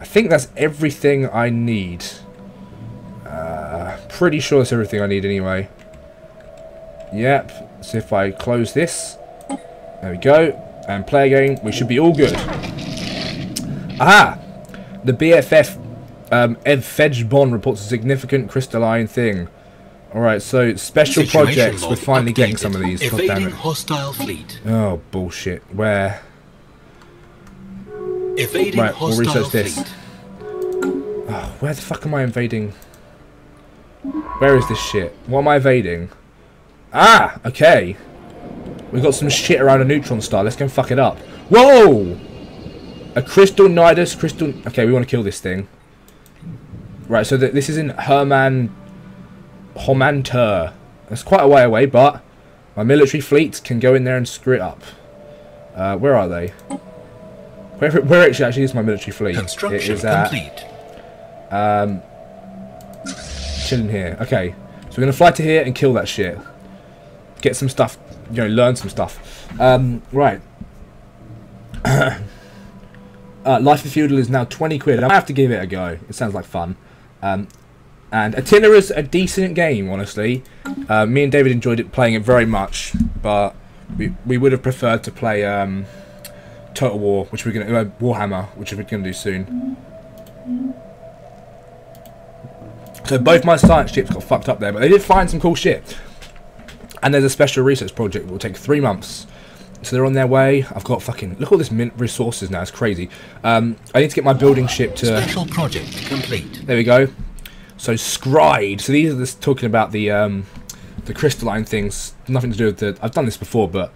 I think that's everything I need. Uh, pretty sure that's everything I need anyway. Yep. So if I close this, there we go, and play again, we should be all good. Aha! The BFF um, Ev Fedgebon reports a significant crystalline thing. Alright, so special Situation projects. We're finally getting some of these. God damn Evading it. hostile fleet. Oh, bullshit. Where? Evading Right, we'll research this. Oh, where the fuck am I invading? Where is this shit? What am I evading? Ah, okay. We've got some shit around a neutron star. Let's go and fuck it up. Whoa! A crystal nidus, crystal... Okay, we want to kill this thing. Right, so th this is in Herman... Homantur. That's quite a way away, but... My military fleet can go in there and screw it up. Uh, where are they? Where, where actually, actually is my military fleet? Construction is at... complete. chilling here. Okay, so we're gonna fly to here and kill that shit. Get some stuff, you know, learn some stuff. Um, right. uh, Life of Feudal is now 20 quid. I have to give it a go. It sounds like fun. Um, and Atinera's a decent game, honestly. Uh, me and David enjoyed it playing it very much, but we we would have preferred to play um, Total War, which we're gonna uh, Warhammer, which we're gonna do soon. So both my science ships got fucked up there, but they did find some cool shit. And there's a special research project that will take three months. So they're on their way. I've got fucking look at all this mint resources now. It's crazy. Um, I need to get my building ship to. Special project complete. There we go. So Scride. So these are this talking about the um, the crystalline things. Nothing to do with the. I've done this before, but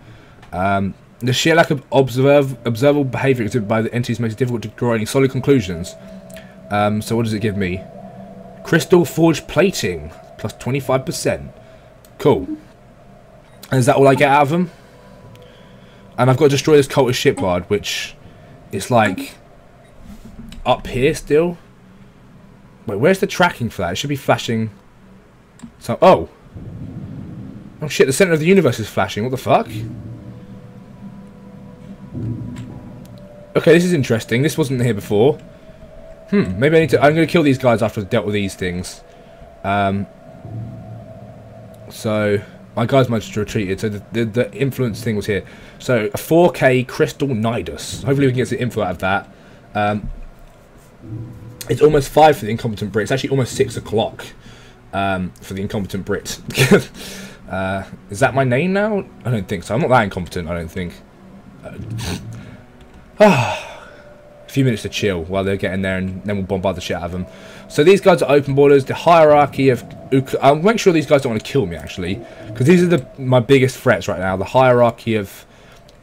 um, the sheer lack of observ observable behaviour exhibited by the entities makes it difficult to draw any solid conclusions. Um, so what does it give me? Crystal forged plating plus plus twenty five percent. Cool. And is that all I get out of them? And I've got to destroy this cultist shipyard, which is like up here still. Wait, where's the tracking for that? It should be flashing. So, oh. Oh shit, the center of the universe is flashing. What the fuck? Okay, this is interesting. This wasn't here before. Hmm, maybe I need to... I'm going to kill these guys after I've dealt with these things. Um, so, my guys might have retreated. So, the, the, the influence thing was here. So, a 4K Crystal Nidus. Hopefully we can get some info out of that. Um, it's almost 5 for the Incompetent Brit. It's actually almost 6 o'clock um, for the Incompetent Brit. uh, is that my name now? I don't think so. I'm not that incompetent, I don't think. a few minutes to chill while they're getting there, and then we'll bombard the shit out of them. So these guys are open borders. The hierarchy of I'll make sure these guys don't want to kill me actually, because these are the my biggest threats right now. The hierarchy of.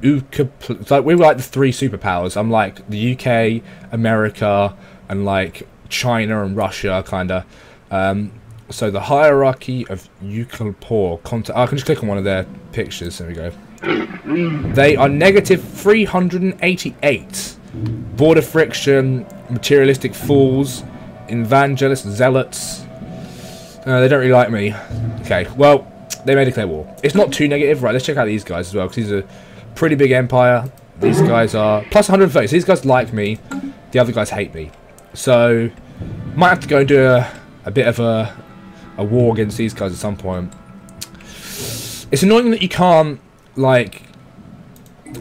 It's like we're like the three superpowers. I'm like the UK, America, and like China and Russia, kind of. Um, so the hierarchy of. Contact. I can just click on one of their pictures. There we go. They are negative 388. Border friction, materialistic fools, evangelist zealots. Uh, they don't really like me. Okay, well, they may declare war. It's not too negative. Right, let's check out these guys as well, because he's a pretty big empire. These guys are plus 130. So these guys like me. The other guys hate me. So, might have to go and do a, a bit of a, a war against these guys at some point. It's annoying that you can't, like,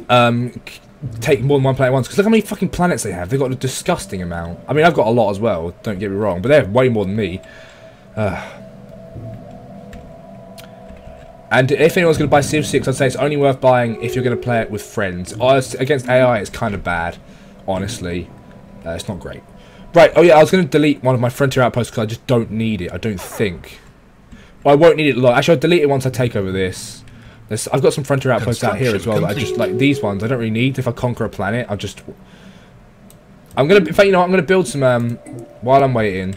um, take more than one planet at once. Because look how many fucking planets they have. They've got a disgusting amount. I mean, I've got a lot as well. Don't get me wrong, but they have way more than me. Uh. And if anyone's going to buy Civ 6, I'd say it's only worth buying if you're going to play it with friends. Against AI, it's kind of bad, honestly. Uh, it's not great. Right, oh yeah, I was going to delete one of my Frontier Outposts because I just don't need it, I don't think. Well, I won't need it a lot. Actually, I'll delete it once I take over this. There's, I've got some Frontier Outposts out here as well. I just like these ones. I don't really need. If I conquer a planet, I'll just. I'm gonna. In fact, you know, what, I'm gonna build some. Um, while I'm waiting,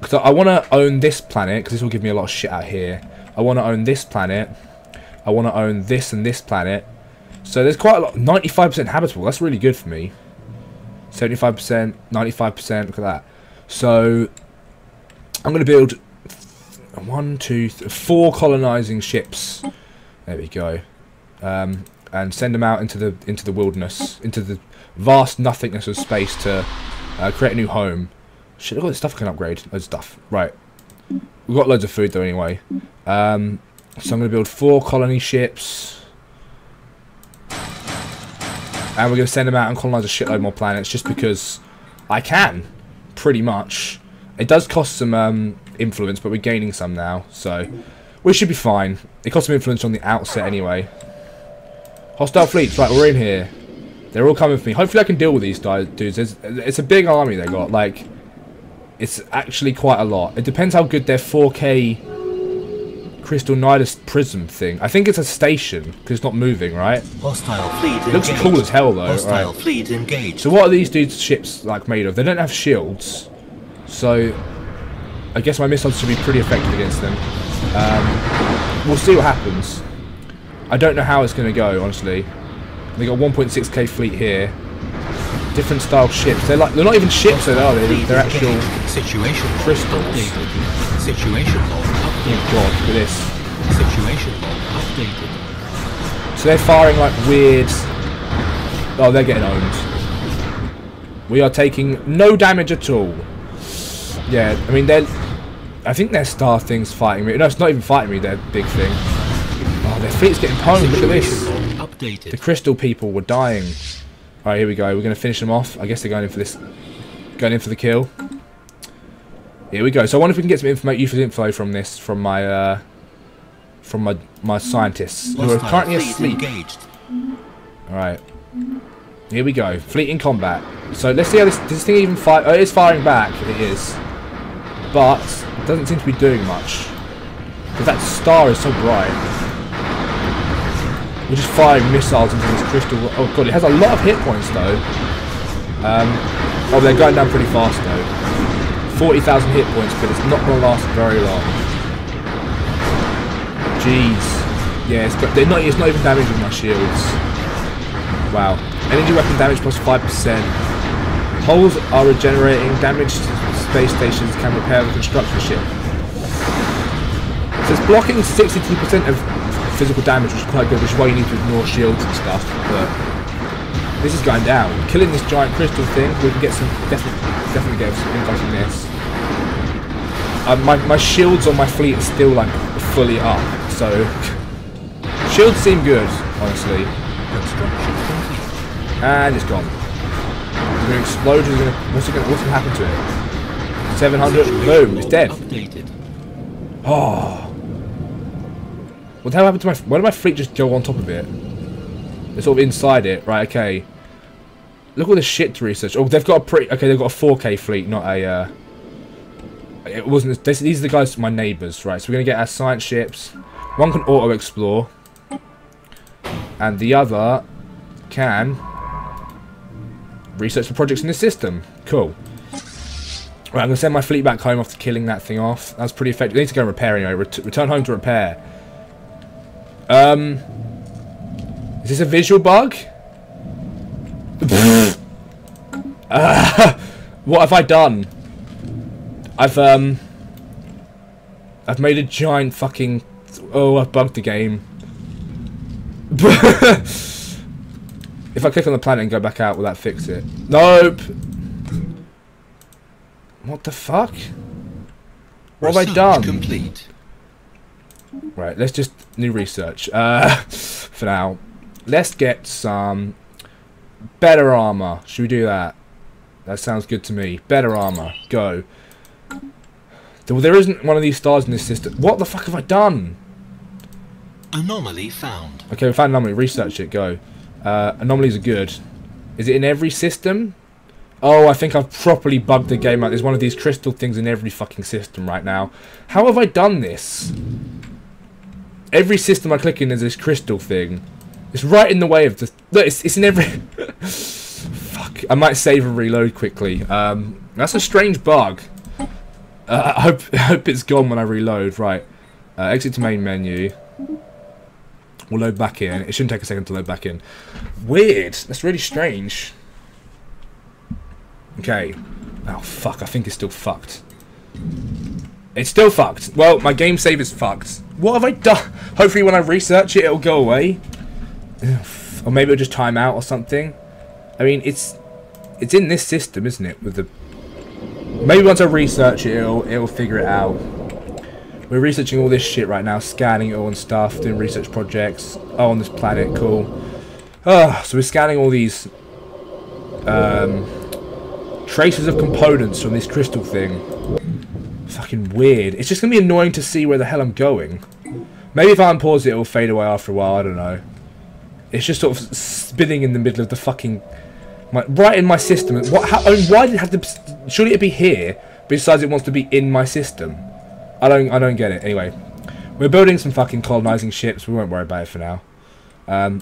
because I, I want to own this planet because this will give me a lot of shit out here. I want to own this planet. I want to own this and this planet. So there's quite a lot. 95% habitable. That's really good for me. 75%, 95%. Look at that. So I'm going to build one, two, four colonizing ships. There we go. Um, and send them out into the into the wilderness, into the vast nothingness of space to Uh, create a new home. Shit, look at all this stuff I can upgrade. Loads of stuff. Right. We've got loads of food though anyway. Um, so I'm going to build four colony ships. And we're going to send them out and colonize a shitload more planets just because I can. Pretty much. It does cost some um, influence, but we're gaining some now. So we should be fine. It cost some influence on the outset anyway. Hostile fleets. Right, we're in here. They're all coming for me. Hopefully I can deal with these guys, dudes. It's, it's a big army they got. Like, it's actually quite a lot. It depends how good their 4K Crystal Nidus Prism thing. I think it's a station, because it's not moving, right? Hostile fleet It looks engaged. cool as hell, though. Hostile Right. fleet engaged. So what are these dudes' ships, like, made of? They don't have shields. So, I guess my missiles should be pretty effective against them. Um, we'll see what happens. I don't know how it's going to go, honestly. They got 1.6k fleet here. Different style ships. They're like they're not even ships, though, are they? They're actual. Situation crystals. Situation log Oh updated. god, look at this. Situation log updated. So they're firing like weird. Oh, they're getting owned. We are taking no damage at all. Yeah, I mean they're. I think their star thing's fighting me. No, it's not even fighting me. Their big thing. Oh, their fleet's getting pwned. Look at this. Updated. The crystal people were dying. Alright, here we go. We're going to finish them off. I guess they're going in for this. Going in for the kill. Here we go. So I wonder if we can get some info, useful info from this, from my, uh, from my, my scientists who are currently asleep. engaged. Alright. Here we go. Fleet in combat. So let's see how this, does this thing even fire. Oh, it is firing back. It is. But it doesn't seem to be doing much. Because that star is so bright. We're just firing missiles into this crystal. Oh god, it has a lot of hit points though. Um, oh, they're going down pretty fast though. 40,000 hit points, but it's not going to last very long. Jeez. Yeah, it's got, they're not, it's not even damaging my shields. Wow. Energy weapon damage plus 5%. Holes are regenerating. Damaged space stations can repair the construction ship. So it's blocking 62% of physical damage, which is quite good, which is why you need to ignore shields and stuff. But this is going down. Killing this giant crystal thing, we can get some definitely, definitely get some info from this. Um, my, my shields on my fleet are still like fully up, so shields seem good, honestly. And it's gone. It's gonna explode. It's gonna, what's, what's gonna happen to it? 700. Boom. It's dead. Updated. Oh. What the hell happened to my... Why did my fleet just go on top of it? They're sort of inside it. Right, okay. Look at all this shit to research. Oh, they've got a pretty... Okay, they've got a 4K fleet, not a... Uh, it wasn't... This, these are the guys, my neighbours, right? So we're going to get our science ships. One can auto-explore. And the other can... Research for projects in the system. Cool. Right, I'm going to send my fleet back home after killing that thing off. That's pretty effective. I need to go and repair anyway. Ret return home to repair. Um, is this a visual bug? uh, what have I done? I've, um... I've made a giant fucking... Oh, I've bugged the game. if I click on the planet and go back out, will that fix it? Nope! What the fuck? What have I Research done? Complete. Right, let's just new research. Uh, for now, let's get some better armor. Should we do that? That sounds good to me. Better armor. Go. Well, there isn't one of these stars in this system. What the fuck have I done? Anomaly found. Okay, we found anomaly. Research it. Go. Uh, anomalies are good. Is it in every system? Oh, I think I've properly bugged the game out. There's one of these crystal things in every fucking system right now. How have I done this? Every system I click in, there's this crystal thing. It's right in the way of the... It's, it's in every... Fuck. I might save and reload quickly. Um, that's a strange bug. Uh, I hope, I hope it's gone when I reload. Right. Uh, exit to main menu. We'll load back in. It shouldn't take a second to load back in. Weird. That's really strange. Okay. Oh, fuck. I think it's still fucked. It's still fucked. Well, my game save is fucked. What have I done? Hopefully when I research it, it'll go away. Or maybe it'll just time out or something. I mean, it's... it's in this system, isn't it? With the maybe once I research it, it'll it'll figure it out. We're researching all this shit right now, scanning it all and stuff, doing research projects. Oh, on this planet, cool. Ah, so we're scanning all these um, traces of components from this crystal thing. Fucking weird. It's just gonna be annoying to see where the hell I'm going. Maybe if I unpause it, it'll fade away after a while. I don't know. It's just sort of spinning in the middle of the fucking, my, right in my system. What? How, I mean, why did it have to? Surely it'd be here. Besides, it wants to be in my system. I don't. I don't get it. Anyway, we're building some fucking colonizing ships. We won't worry about it for now. Um,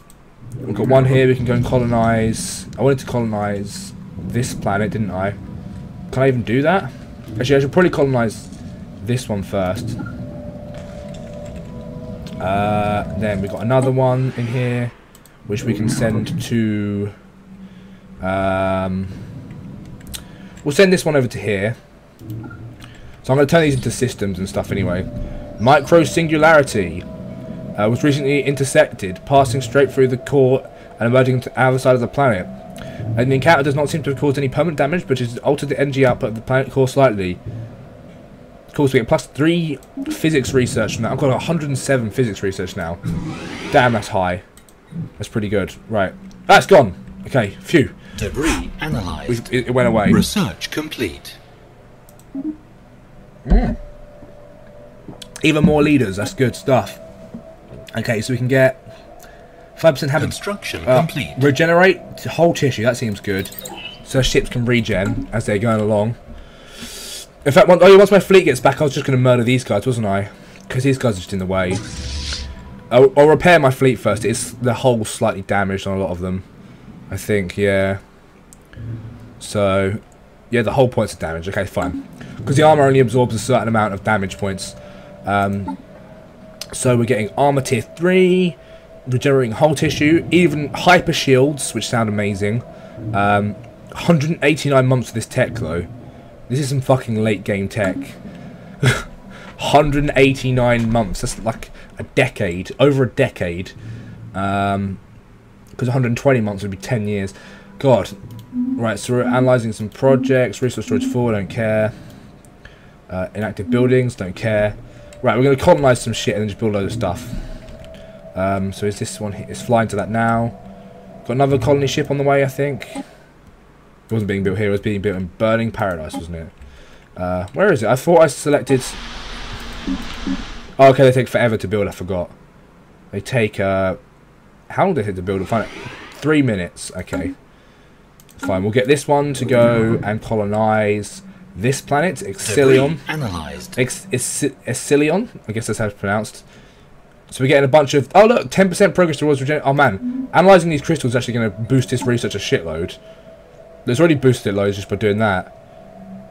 we've got one here. We can go and colonize. I wanted to colonize this planet, didn't I? Can I even do that? Actually, I should probably colonize this one first. Uh, then we've got another one in here, which we can send to... Um, we'll send this one over to here. So I'm going to turn these into systems and stuff anyway. Micro Singularity uh, was recently intersected, passing straight through the core and emerging to the other side of the planet. And the encounter does not seem to have caused any permanent damage, but has altered the energy output of the planet core slightly. Of course, we get plus 3 physics research from that. I've got 107 physics research now. Damn, that's high. That's pretty good. Right. That's gone. Okay, phew. Debris analyzed. It, it went away. Research complete. Hmm. Even more leaders. That's good stuff. Okay, so we can get 5% habit. Construction Uh, complete. regenerate hull tissue. That seems good. So ships can regen as they're going along. In fact, once, oh, once my fleet gets back, I was just going to murder these guys, wasn't I? Because these guys are just in the way. I'll, I'll repair my fleet first. It's the hull's slightly damaged on a lot of them. I think, yeah. So, yeah, the hull points are damaged. Okay, fine. Because the armor only absorbs a certain amount of damage points. Um, so we're getting armor tier 3, regenerating hull tissue, even hyper shields, which sound amazing. Um, 189 months for this tech, though. This is some fucking late game tech. 189 months. That's like a decade, over a decade. Um, because 120 months would be 10 years. God. Right, so we're analysing some projects. Resource storage 4, don't care. Uh, inactive buildings, don't care. Right, we're going to colonise some shit and then just build a load of stuff. Um, so is this one here? It's flying to that now. Got another colony ship on the way, I think. It wasn't being built here, it was being built in Burning Paradise, wasn't it? Uh, where is it? I thought I selected... Oh, okay, they take forever to build, I forgot. They take, uh... How long did it take to build? Find it. Three minutes, okay. Fine, we'll get this one to go and colonise this planet, Exilion. Debris analyzed. Ex Exilion, I guess that's how it's pronounced. So we're getting a bunch of... Oh, look, 10% progress towards regen... Oh, man. Analysing these crystals is actually going to boost this research a shitload. It's already boosted it loads just by doing that.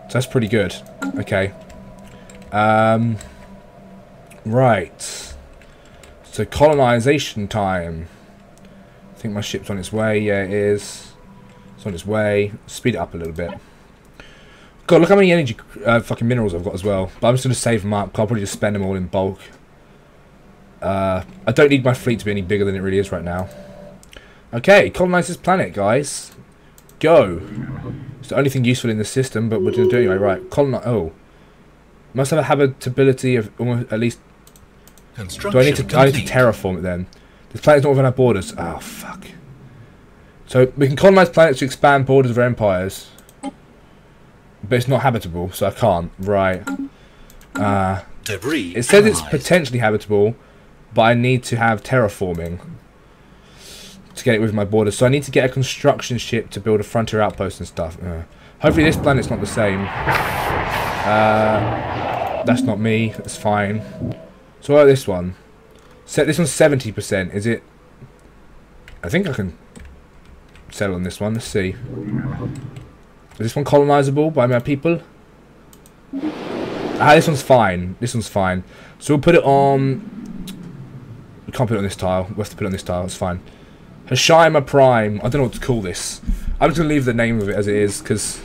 So that's pretty good. Okay. Um, right. So colonisation time. I think my ship's on its way. Yeah, it is. It's on its way. Speed it up a little bit. God, look how many energy, uh, fucking minerals I've got as well. But I'm just going to save them up. I'll probably just spend them all in bulk. Uh, I don't need my fleet to be any bigger than it really is right now. Okay, colonize this planet, guys. Go. It's the only thing useful in the system, but we're going to do it anyway. Right, colonize. Oh. Must have a habitability of almost at least. Construction Do I need to? I need to terraform it then. This planet's not within our borders. Oh fuck. So we can colonize planets to expand borders of our empires, but it's not habitable, so I can't. Right. Uh, Debris it says it's potentially habitable, but I need to have terraforming to get it with my borders. So I need to get a construction ship to build a frontier outpost and stuff. Uh, hopefully this planet's not the same. Uh, that's not me. That's fine. So what about this one? Set this one's seventy percent. Is it? I think I can settle on this one. Let's see. Is this one colonizable by my people? Ah, this one's fine. This one's fine. So we'll put it on. We can't put it on this tile. We have to put it on this tile. It's fine. Hashima Prime. I don't know what to call this. I'm just gonna leave the name of it as it is because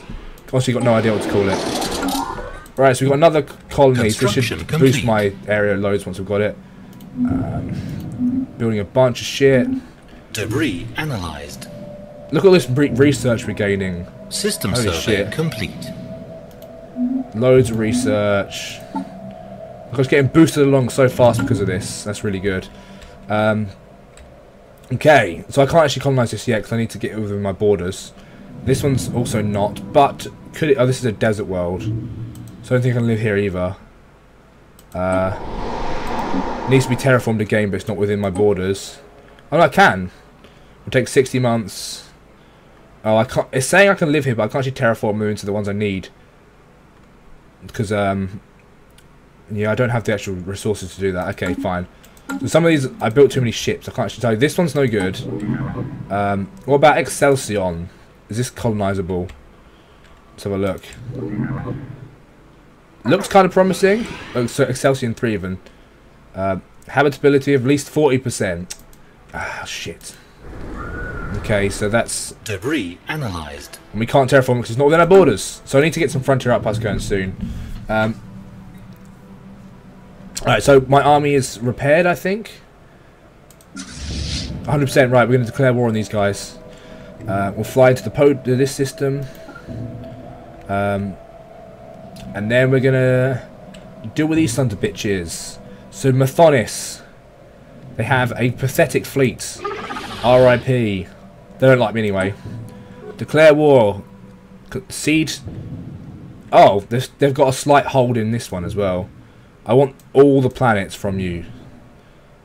obviously got no idea what to call it. Right, so we've got another colony. So this should Construction boost my area loads once we've got it. Um, building a bunch of shit. Debris analyzed. Look at all this research we're gaining. System Holy survey shit. complete. Loads of research. I was getting boosted along so fast because of this. That's really good. Um, okay, so I can't actually colonize this yet because I need to get within my borders. This one's also not, but could it? Oh, this is a desert world, so I don't think I can live here either. Uh, needs to be terraformed again, but it's not within my borders. Oh, I can. It'll take 60 months. Oh, I can't. It's saying I can live here, but I can't actually terraform them into the ones I need because um yeah I don't have the actual resources to do that okay fine so some of these I built too many ships. I can't actually tell you. This one's no good. Um what about Excelsion? is this colonizable? Let's have a look. Looks kind of promising. Oh, so Excelsior 3 even uh, habitability of at least 40% ah shit. Okay so that's Debris analyzed. and we can't terraform because it's not within our borders. So I need to get some frontier outposts going soon. Um, Alright, so my army is repaired, I think. 100% right, we're going to declare war on these guys. Uh, we'll fly into the po this system. Um, and then we're going to deal with these sons of bitches. So Mathonis. They have a pathetic fleet. R.I.P. They don't like me anyway. Declare war. Concede. Oh, they've got a slight hold in this one as well. I want all the planets from you.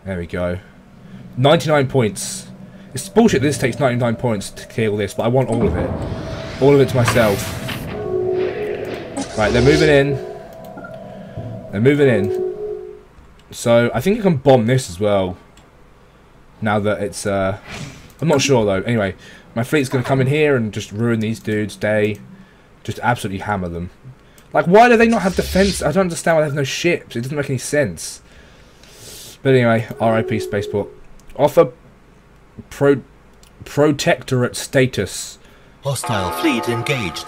There we go. 99 points. It's bullshit this takes 99 points to kill this, but I want all of it. All of it to myself. Right, they're moving in. They're moving in. So, I think I can bomb this as well. Now that it's, uh... I'm not sure though. Anyway, my fleet's going to come in here and just ruin these dudes' day. Just absolutely hammer them. Like, why do they not have defense? I don't understand why they have no ships. It doesn't make any sense. But anyway, RIP Spaceport. Offer pro protectorate status. Hostile fleet engaged.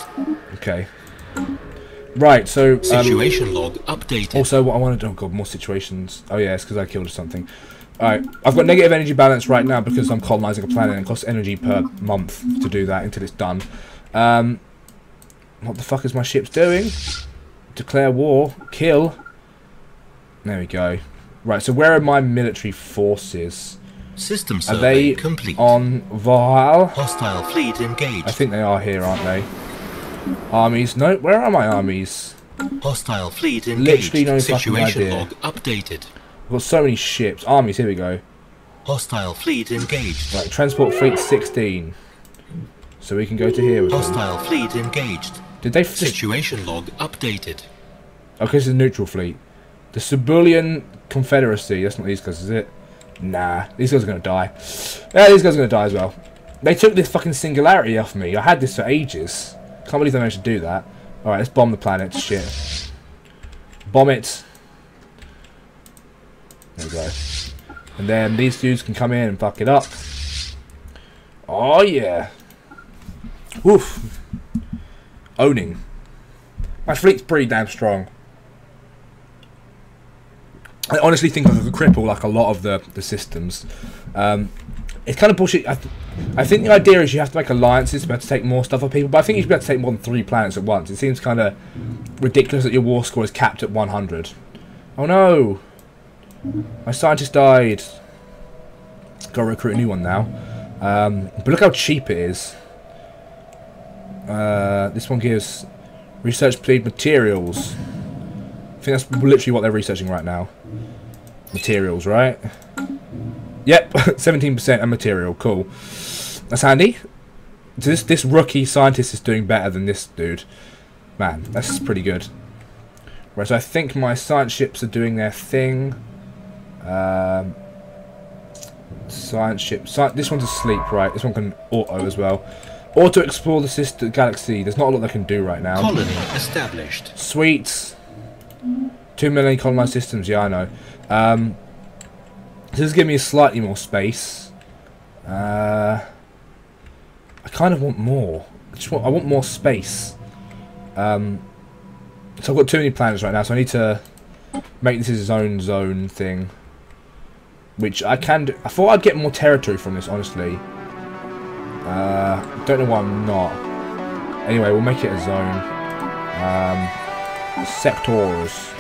Okay. Right, so... Um, Situation log updated. also, what I want to do... Oh, God, more situations. Oh, yeah, it's because I killed something. Alright, I've got negative energy balance right now because I'm colonizing a planet and it costs energy per month to do that until it's done. Um, what the fuck is my ship's doing? Declare war. Kill. There we go. Right, so where are my military forces? System survey Are they complete. on Val? Hostile fleet engaged. I think they are here, aren't they? Armies. No, where are my armies? Hostile fleet engaged. Literally no fucking Situation idea. log updated. I've got so many ships. Armies, here we go. Hostile fleet engaged. Right, transport fleet 16. So we can go to here with them. Hostile fleet engaged. Did they. Situation log updated. Okay, this is a neutral fleet. The Sibulian Confederacy. That's not these guys, is it? Nah, these guys are going to die. Yeah, these guys are to die as well. They took this fucking singularity off me. I had this for ages. Can't believe they managed to do that. Alright, let's bomb the planet. Shit. Bomb it. There we go. And then these dudes can come in and fuck it up. Oh, yeah. Oof. Owning. My fleet's pretty damn strong. I honestly think I could cripple like a lot of the, the systems. Um, it's kind of bullshit. I, th I think the idea is you have to make alliances to be able to take more stuff off people, but I think you should be able to take more than three planets at once. It seems kind of ridiculous that your war score is capped at 100. Oh no! My scientist died. Gotta recruit a new one now. Um, but look how cheap it is. Uh, this one gives research plead materials. I think that's literally what they're researching right now. Materials, right? Yep, 17% and material. Cool. That's handy. This this rookie scientist is doing better than this dude. Man, that's pretty good. Right, so I think my science ships are doing their thing. Um, science ship. Sci this one's asleep, right? This one can auto as well. Auto explore the system galaxy. There's not a lot they can do right now. Colony established. Sweet. Two million colonized systems, yeah, I know. Um, this is giving me slightly more space. Uh, I kind of want more. I just want, I want more space. Um, so I've got too many planets right now, so I need to make this its own zone thing. Which I can do. I thought I'd get more territory from this, honestly. Uh, don't know why I'm not. Anyway, we'll make it a zone. Um, sectors.